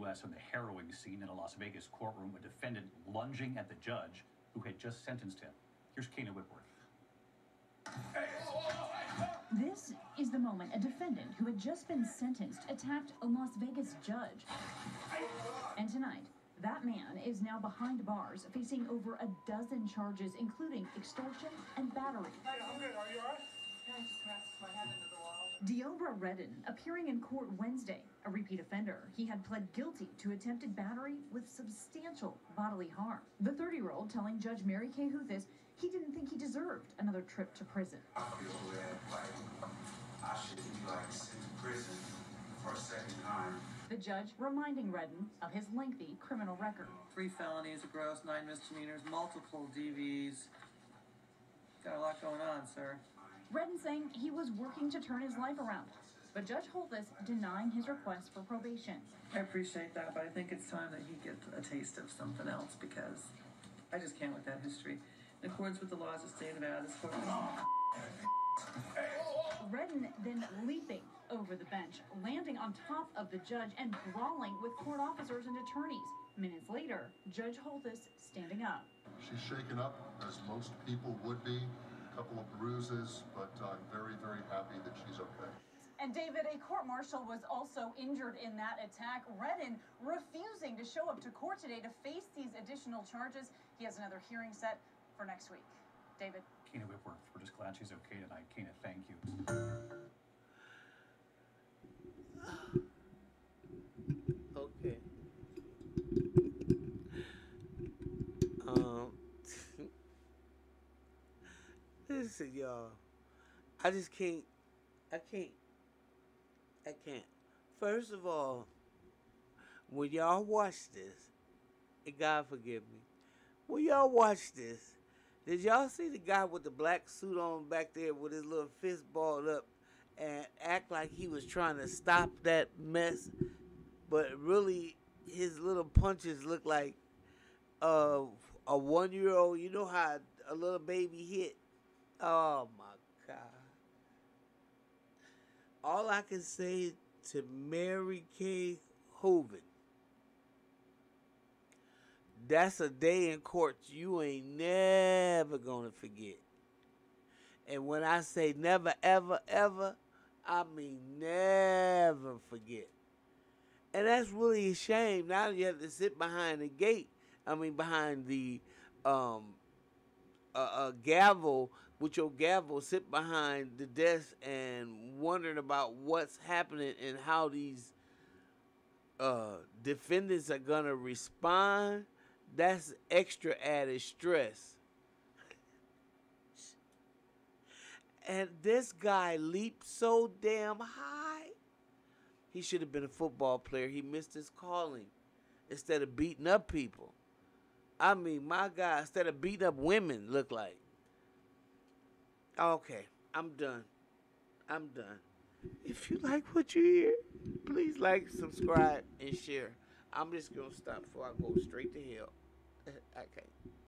U.S. on the harrowing scene in a Las Vegas courtroom, a defendant lunging at the judge who had just sentenced him. Here's Kayna Whitworth. This is the moment a defendant who had just been sentenced attacked a Las Vegas judge. And tonight, that man is now behind bars, facing over a dozen charges, including extortion and battery. Hey, I'm good. Are you alright? I just smashed my head into the wall. Deobra Redden appearing in court Wednesday, a repeat offender. He had pled guilty to attempted battery with substantial bodily harm. The 30 year old telling Judge Mary Kay Holthus he didn't think he deserved another trip to prison. I feel that like I shouldn't be like sent to prison for a second time. The judge reminding Redden of his lengthy criminal record. Three felonies, a gross, nine misdemeanors, multiple DVs. Got a lot going on, sir. Redden saying he was working to turn his life around, but Judge Holthus denying his request for probation. I appreciate that, but I think it's time that he get a taste of something else because I just can't with that history. In accordance with the laws of the state of Nevada, this court Redden then leaping over the bench, landing on top of the judge and brawling with court officers and attorneys. Minutes later, Judge Holthus standing up. She's shaken up, as most people would be. A couple of bruises, but I'm very, very happy that she's okay. And David, a court marshal was also injured in that attack. Redden refusing to show up to court today to face these additional charges. He has another hearing set for next week. David. Kayna Whitworth, we're just glad she's okay tonight. Kayna, thank you. Okay. Um, listen, y'all. I just can't. I can't. I can't. First of all, when y'all watch this, and God forgive me, when y'all watch this, did y'all see the guy with the black suit on back there with his little fist balled up and act like he was trying to stop that mess? But really, his little punches look like uh, a one year old. You know how a little baby hit? Oh my God. All I can say to Mary Kay Hovind that's a day in court you ain't never gonna forget. And when I say never, ever, ever, I mean never forget. And that's really a shame. Now you have to sit behind the gate. I mean, behind the um, uh, gavel with your gavel, sit behind the desk and wondering about what's happening and how these uh, defendants are gonna respond that's extra added stress. And this guy leaped so damn high. He should have been a football player. He missed his calling instead of beating up people. I mean, my God, instead of beating up women, look like. Okay, I'm done. I'm done. If you like what you hear, please like, subscribe, and share. I'm just gonna stop before I go straight to hell. okay.